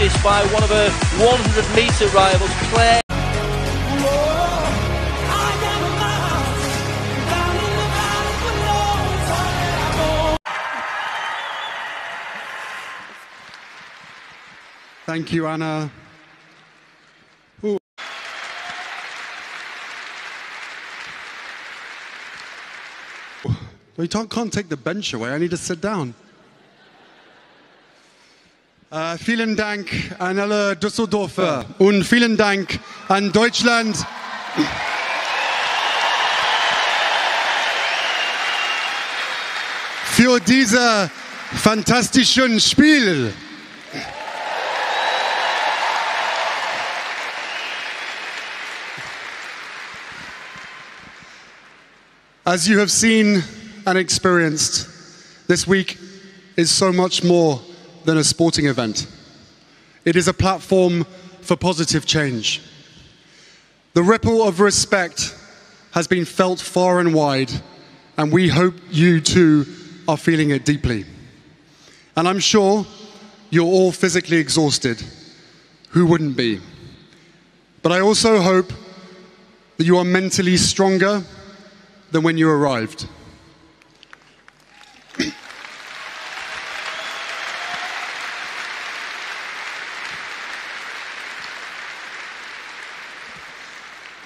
by one of her 100 metre rivals, Claire. Thank you, Anna. Ooh. You can't, can't take the bench away. I need to sit down. Äh, vielen Dank an alle Düsseldorfer und vielen Dank an Deutschland. Für dieses fantastische Spiel. As you have seen and experienced, this week is so much more than a sporting event. It is a platform for positive change. The ripple of respect has been felt far and wide, and we hope you too are feeling it deeply. And I'm sure you're all physically exhausted. Who wouldn't be? But I also hope that you are mentally stronger than when you arrived.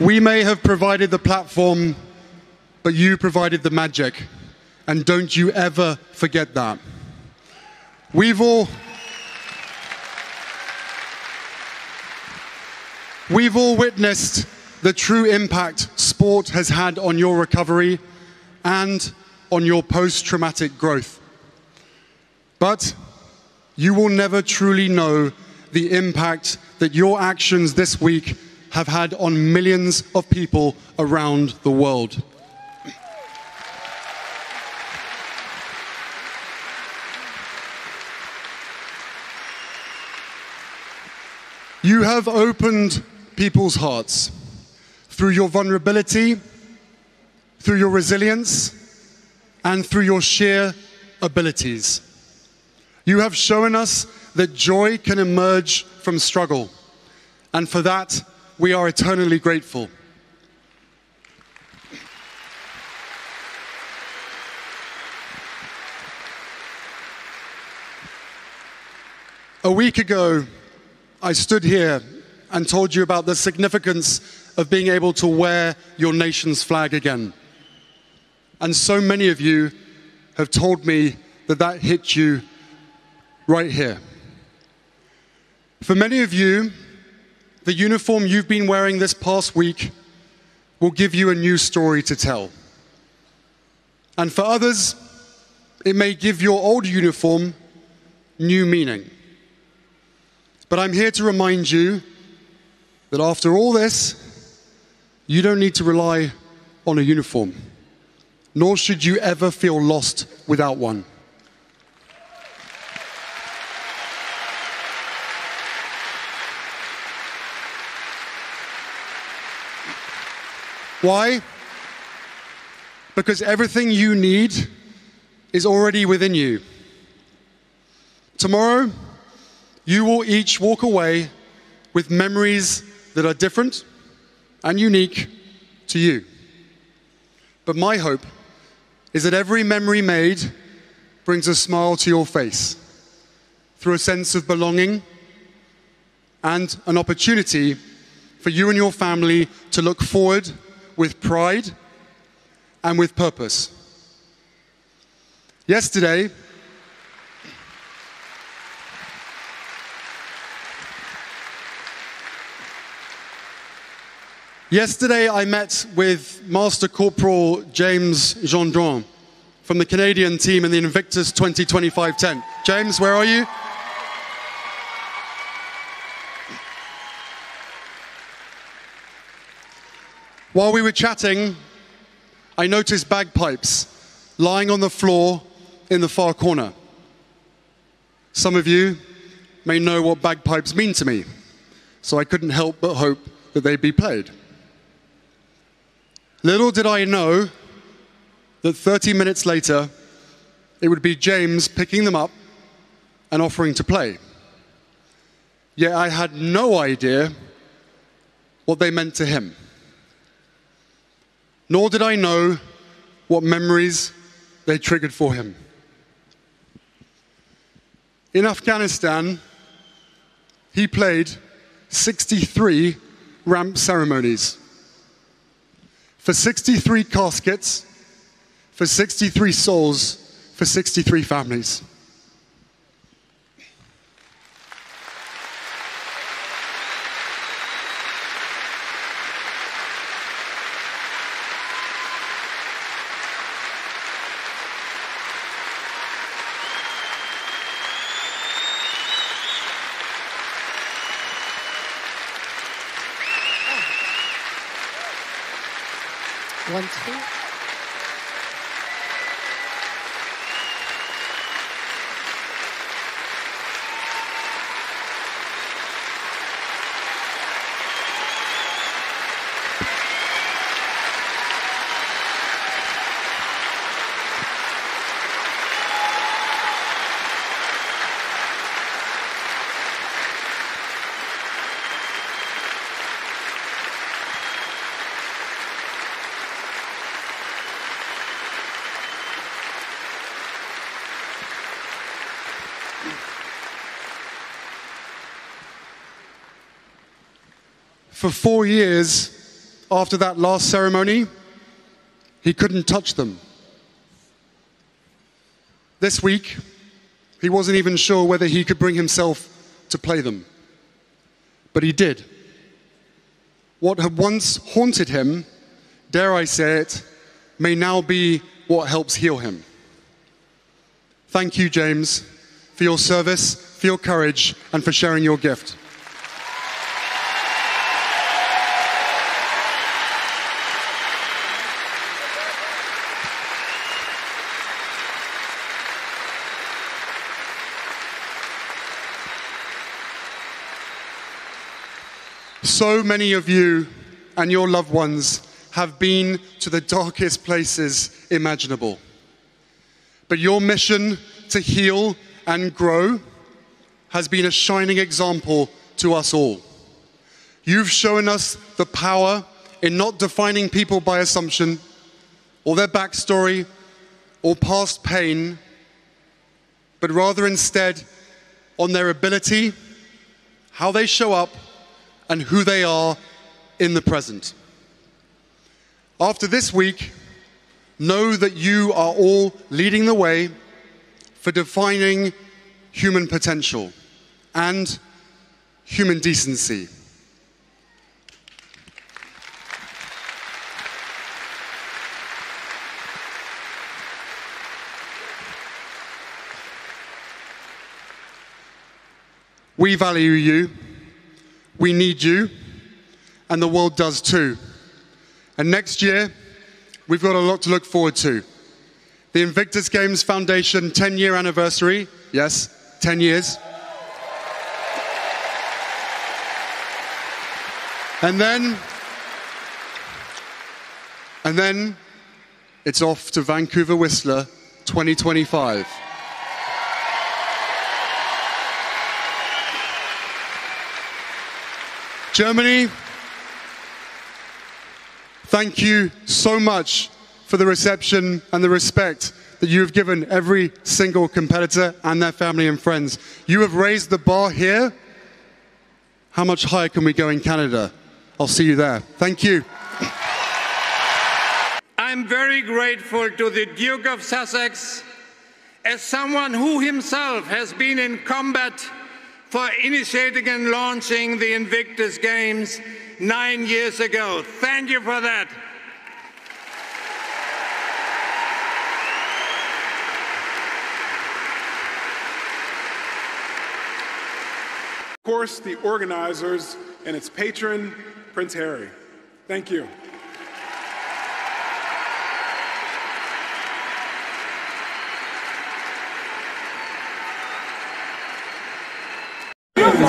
We may have provided the platform, but you provided the magic. And don't you ever forget that. We've all. We've all witnessed the true impact sport has had on your recovery and on your post traumatic growth. But you will never truly know the impact that your actions this week have had on millions of people around the world. You have opened people's hearts through your vulnerability, through your resilience, and through your sheer abilities. You have shown us that joy can emerge from struggle, and for that, we are eternally grateful. A week ago, I stood here and told you about the significance of being able to wear your nation's flag again. And so many of you have told me that that hit you right here. For many of you, the uniform you've been wearing this past week will give you a new story to tell. And for others, it may give your old uniform new meaning. But I'm here to remind you that after all this, you don't need to rely on a uniform, nor should you ever feel lost without one. Why? Because everything you need is already within you. Tomorrow, you will each walk away with memories that are different and unique to you. But my hope is that every memory made brings a smile to your face through a sense of belonging and an opportunity for you and your family to look forward with pride and with purpose. Yesterday, Yesterday, I met with Master Corporal James Gendron from the Canadian team in the Invictus 2025 tent. James, where are you? While we were chatting, I noticed bagpipes lying on the floor in the far corner. Some of you may know what bagpipes mean to me, so I couldn't help but hope that they'd be played. Little did I know that 30 minutes later, it would be James picking them up and offering to play. Yet I had no idea what they meant to him. Nor did I know what memories they triggered for him. In Afghanistan, he played 63 ramp ceremonies for 63 caskets, for 63 souls, for 63 families. One, two. For four years after that last ceremony, he couldn't touch them. This week, he wasn't even sure whether he could bring himself to play them. But he did. What had once haunted him, dare I say it, may now be what helps heal him. Thank you, James, for your service, for your courage, and for sharing your gift. So many of you and your loved ones have been to the darkest places imaginable. But your mission to heal and grow has been a shining example to us all. You've shown us the power in not defining people by assumption or their backstory or past pain, but rather instead on their ability, how they show up, and who they are in the present. After this week, know that you are all leading the way for defining human potential and human decency. We value you we need you, and the world does too. And next year, we've got a lot to look forward to. The Invictus Games Foundation 10 year anniversary. Yes, 10 years. And then, and then it's off to Vancouver Whistler 2025. Germany, thank you so much for the reception and the respect that you have given every single competitor and their family and friends. You have raised the bar here. How much higher can we go in Canada? I'll see you there. Thank you. I'm very grateful to the Duke of Sussex as someone who himself has been in combat for initiating and launching the Invictus Games nine years ago. Thank you for that. Of course, the organizers and its patron, Prince Harry. Thank you.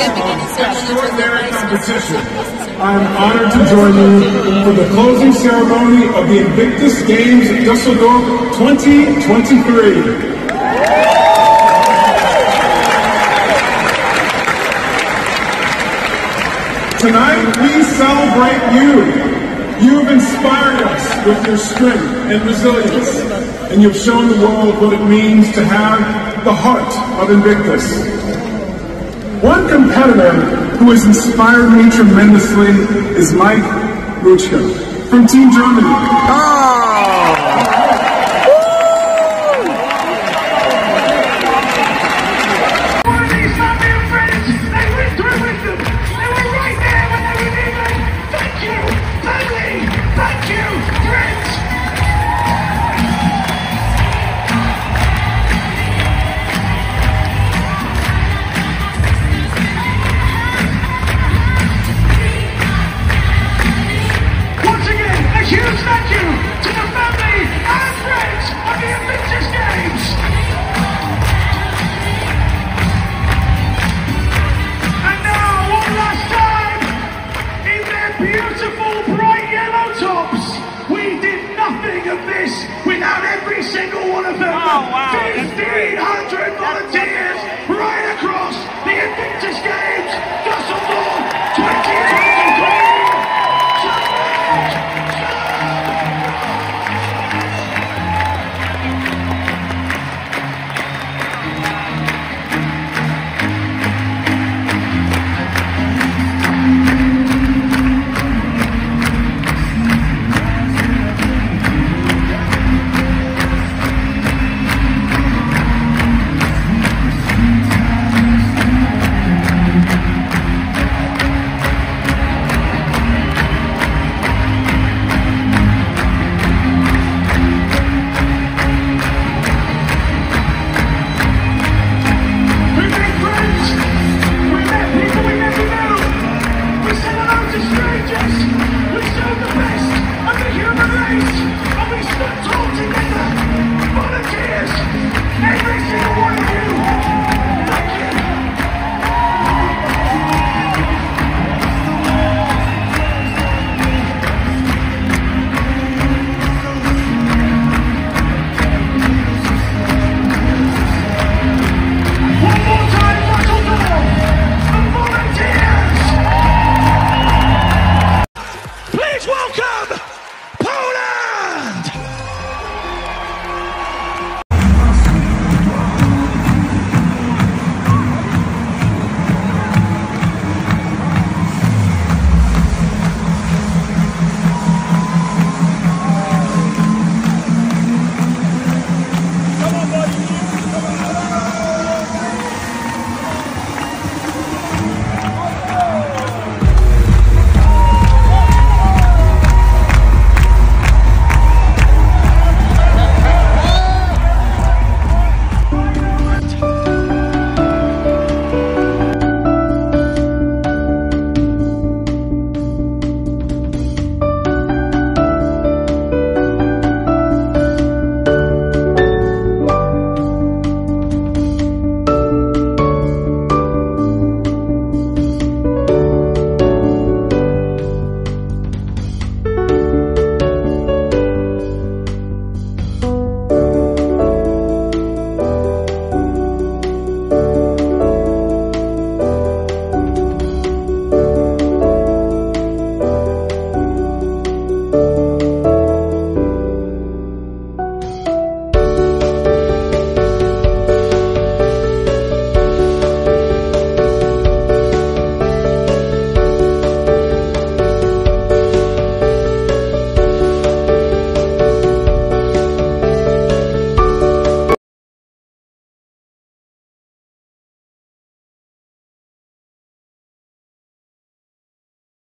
extraordinary competition. I am honored to join you for the closing ceremony of the Invictus Games Düsseldorf 2023. Tonight, we celebrate you. You've inspired us with your strength and resilience, and you've shown the world what it means to have the heart of Invictus. One competitor who has inspired me tremendously is Mike Muchka from Team Germany. Ah,